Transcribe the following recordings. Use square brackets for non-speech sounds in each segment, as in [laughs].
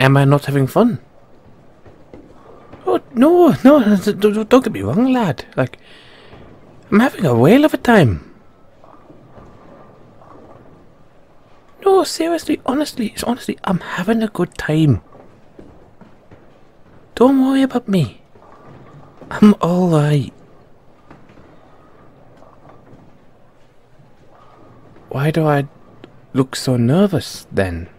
Am I not having fun? Oh, no, no, don't, get me wrong, lad. Like, I'm having a whale of a time. No, seriously, honestly, honestly, I'm having a good time. Don't worry about me. I'm alright. Why do I look so nervous then?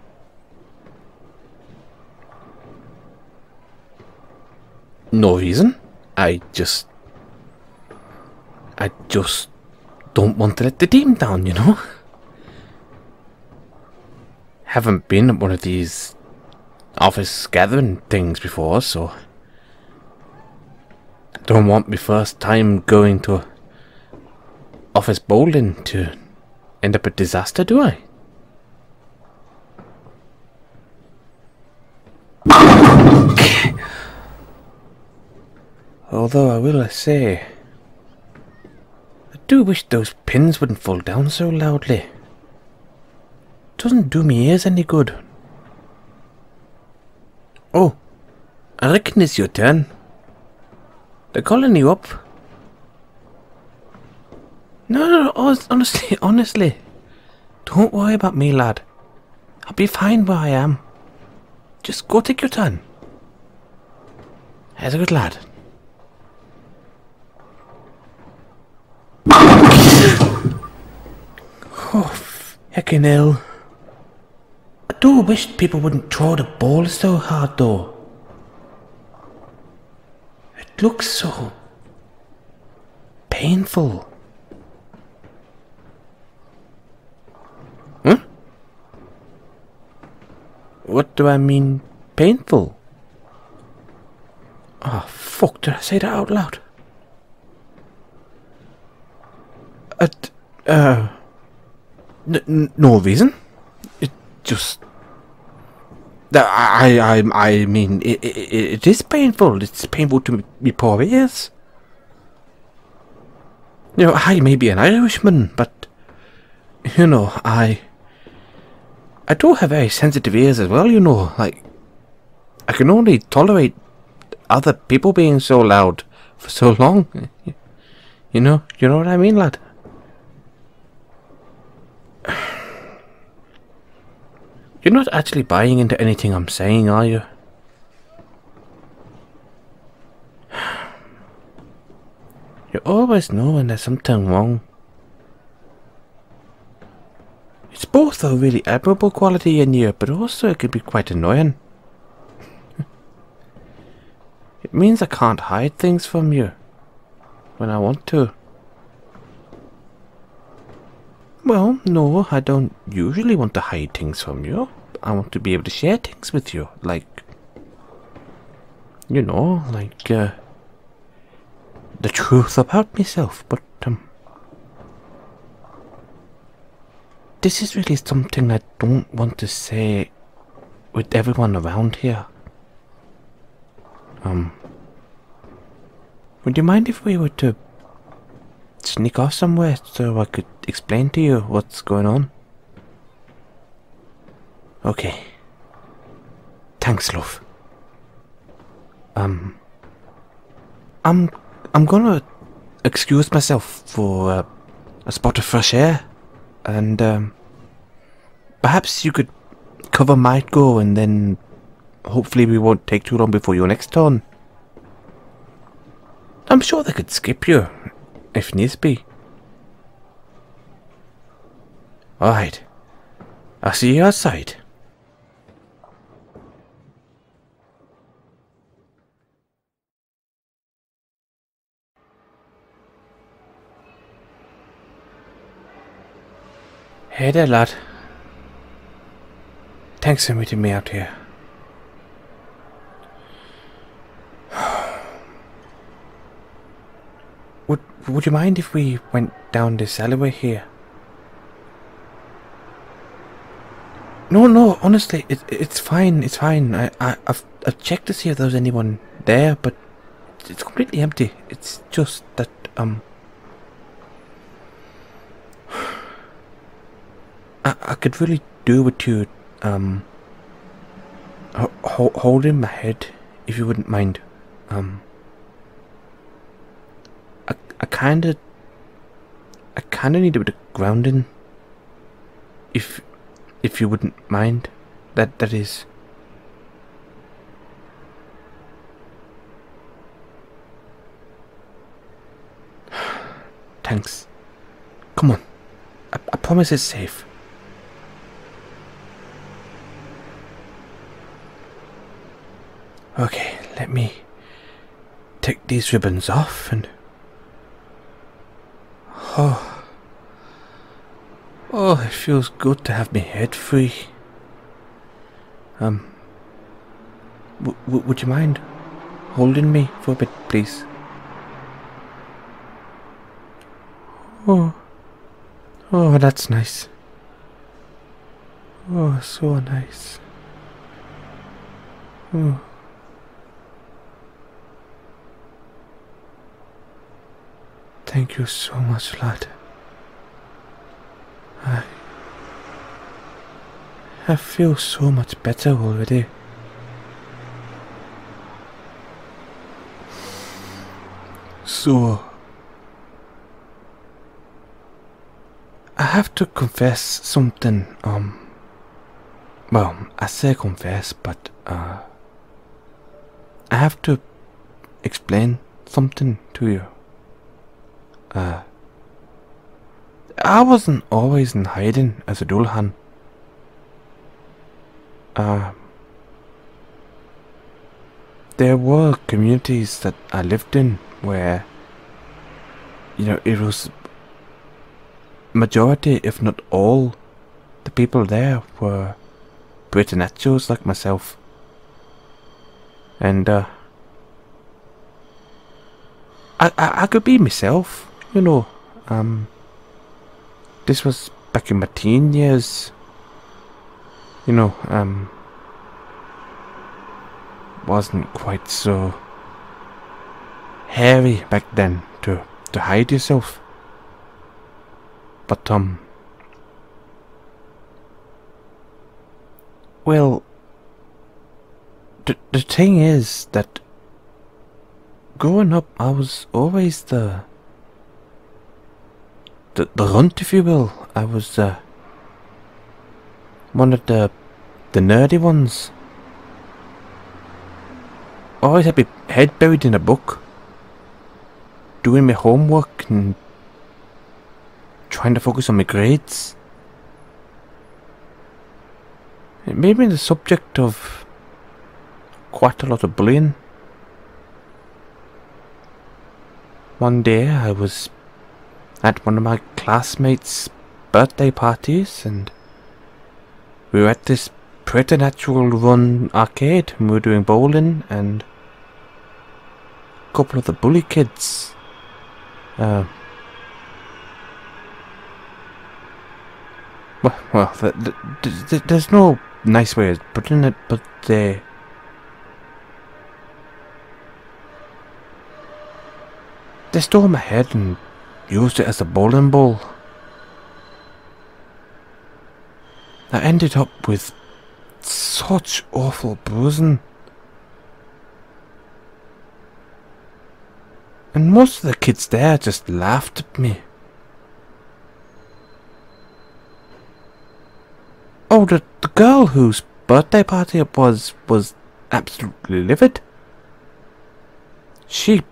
No reason. I just. I just don't want to let the team down, you know? Haven't been at one of these office gathering things before, so. Don't want my first time going to office bowling to end up a disaster, do I? [laughs] Although I will say, I do wish those pins wouldn't fall down so loudly. Doesn't do me ears any good. Oh, I reckon it's your turn. They're calling you up. No, no, no, honestly, [laughs] honestly. Don't worry about me, lad. I'll be fine where I am. Just go take your turn. As a good lad. oh, heckin' ill. I do wish people wouldn't throw the ball so hard, though. It looks so painful. Huh? What do I mean, painful? Oh, fuck, did I say that out loud? Uh, uh, no reason. It just. I, I, I mean, it, it, it is painful. It's painful to me poor ears. You know, I may be an Irishman, but, you know, I, I do have very sensitive ears as well, you know, like, I can only tolerate other people being so loud for so long. [laughs] You know, you know what I mean, lad? You're not actually buying into anything I'm saying, are you? You always know when there's something wrong. It's both a really admirable quality in you, but also it can be quite annoying. [laughs] it means I can't hide things from you when I want to. Well, no, I don't usually want to hide things from you. I want to be able to share things with you, like, you know, like, uh, the truth about myself, but, um, this is really something I don't want to say with everyone around here. Um, would you mind if we were to sneak off somewhere so I could explain to you what's going on? Okay. Thanks, love. Um, I'm I'm gonna excuse myself for uh, a spot of fresh air, and um, perhaps you could cover my go, and then hopefully we won't take too long before your next turn. I'm sure they could skip you if needs be. Alright. I'll see you outside. Hey there, lad. Thanks for meeting me out here. Would Would you mind if we went down this alleyway here? No, no. Honestly, it, it's fine. It's fine. I, I I've I've checked to see if there's anyone there, but it's completely empty. It's just that um. [sighs] I, I could really do with you um ho- ho- holding my head, if you wouldn't mind. Um, I, I kinda, I kinda need a bit of grounding. If, if you wouldn't mind, that that is. [sighs] Thanks. Come on. I, I promise it's safe. Okay, let me take these ribbons off and. Oh. Oh, it feels good to have my head free. Um. Would you mind holding me for a bit, please? Oh. Oh, that's nice. Oh, so nice. Oh. Thank you so much, lad. I. I feel so much better already. So. I have to confess something, um. Well, I say confess, but, uh. I have to explain something to you. Uh, I wasn't always in hiding as a Dullahan. Uh, there were communities that I lived in where, you know, it was majority, if not all, the people there were preternatural like myself. And, uh, I, I, I could be myself you know, um, this was back in my teen years. You know, um, wasn't quite so hairy back then to to hide yourself. But um, well, the the thing is that growing up, I was always the the, the runt, if you will. I was uh, one of the the nerdy ones. Always had my head buried in a book, doing my homework and trying to focus on my grades. It made me the subject of quite a lot of bullying. One day I was at one of my classmates' birthday parties, and we were at this preternatural run arcade, and we were doing bowling, and a couple of the bully kids. Uh, well, well th th th there's no nice way of putting it, but they. They stole my head and used it as a bowling ball. I ended up with such awful bruising. And most of the kids there just laughed at me. Oh, the, the girl whose birthday party it was was absolutely livid. She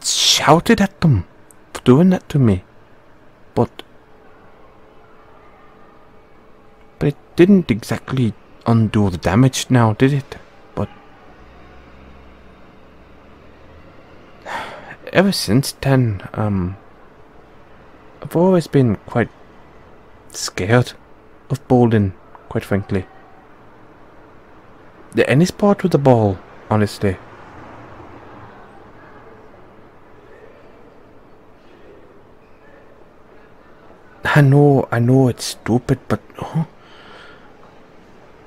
shouted at them doing that to me. But but it didn't exactly undo the damage now, did it? But ever since then, um I've always been quite scared of bowling, quite frankly. The Any sport with the ball, honestly. I know, I know it's stupid, but oh,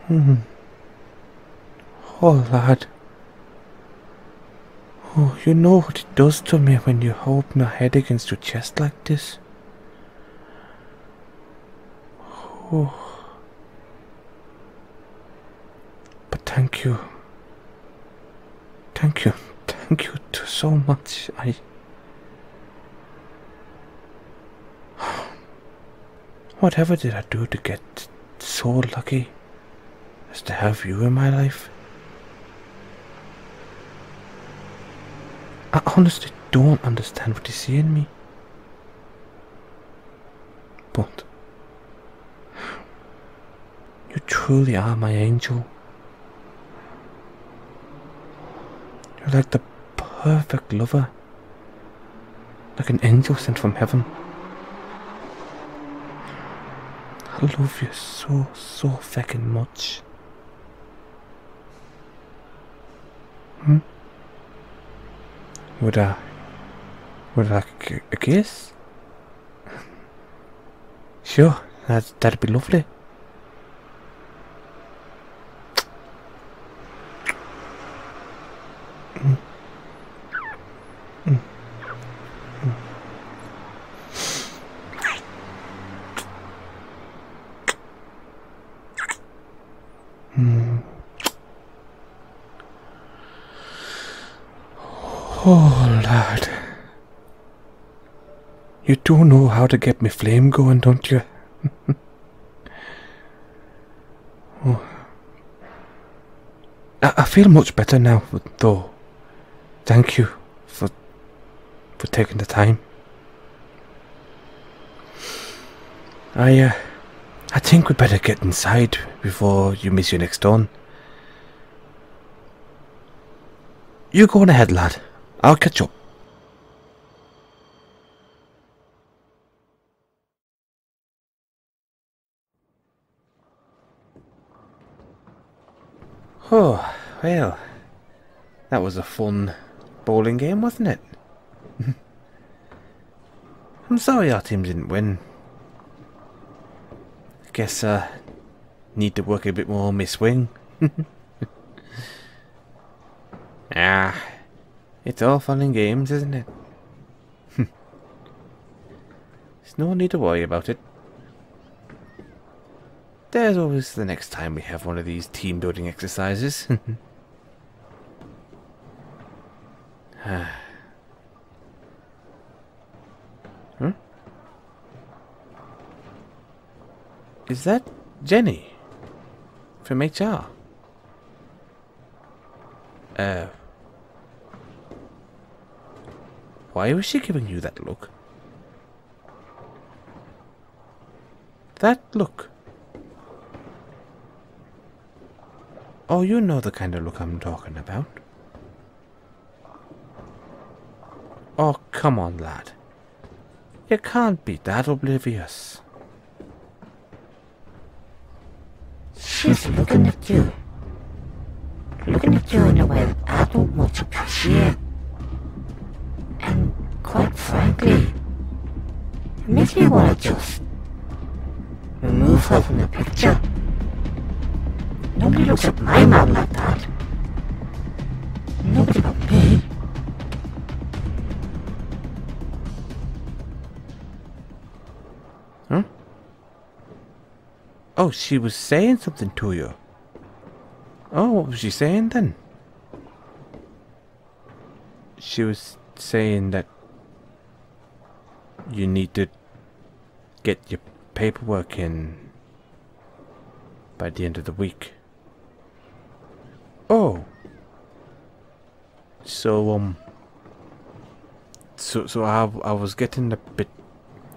hmm. oh lad, oh, you know what it does to me when you hold my head against your chest like this. Oh, But thank you. Thank you. Thank you so much. I. Whatever did I do to get so lucky as to have you in my life? I honestly don't understand what you see in me. But you truly are my angel. You're like the perfect lover. Like an angel sent from heaven. I love you so, so fucking much. Hmm? Would I... Would I like a, a kiss? [laughs] Sure, that, that'd be lovely. Oh, lad. You do know how to get me flame going, don't you? [laughs] oh. I, I feel much better now, though. Thank you for for taking the time. I uh, think we better get inside before you miss your next dawn. You go on ahead, lad. I'll catch up. Oh, well, that was a fun bowling game, wasn't it? [laughs] I'm sorry our team didn't win. I guess uh need to work a bit more on my swing. [laughs] ah, it's all fun and games, isn't it? [laughs] There's no need to worry about it. There's always the next time we have one of these team building exercises. [laughs] Is that Jenny? From HR? Uh... Why was she giving you that look? That look? Oh, you know the kind of look I'm talking about. Oh, come on, lad. You can't be that oblivious. She's looking at you. Looking at you in a way I don't want much appreciate. And quite frankly, it makes me want to just remove her from the picture. Nobody looks at my mom like that. Oh, she was saying something to you. Oh, what was she saying then? She was saying that you need to get your paperwork in by the end of the week. Oh. So um so so I I was getting a bit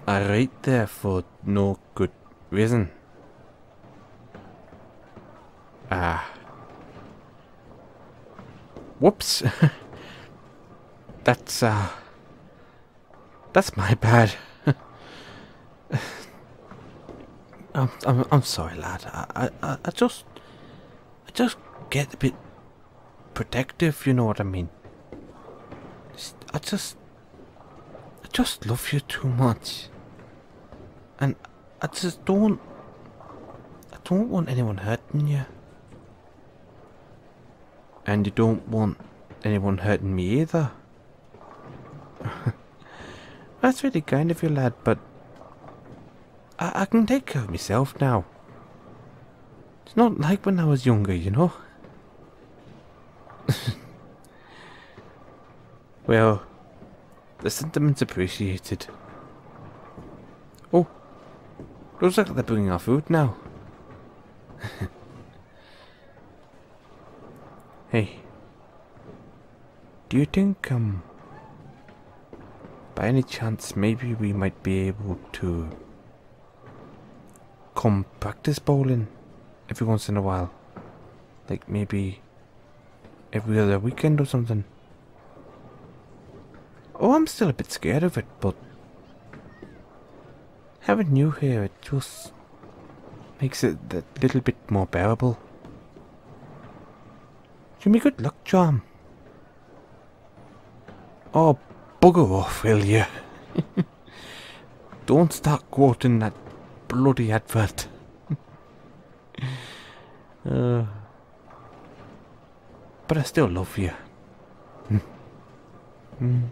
irate there for no good reason. Ah. Whoops. that's uh that's my bad. I'm, I'm I'm sorry, lad. I, I I just I just get a bit protective. You know what I mean? I just I just love you too much, and I just don't I don't want anyone hurting you, and you don't want anyone hurting me either. [laughs] That's really kind of you, lad, but I, I can take care of myself now. It's not like when I was younger, you know. [laughs] well, the sentiment's appreciated. Oh, looks like they're bringing our food now. Hey, do you think, um, by any chance, maybe we might be able to come practice bowling every once in a while? Like maybe every other weekend or something? Oh, I'm still a bit scared of it, but having you here, it just makes it a little bit more bearable. Give me good luck, Charm. Oh, bugger off, will you? [laughs] Don't start quoting that bloody advert. [laughs] uh, but I still love you. mm.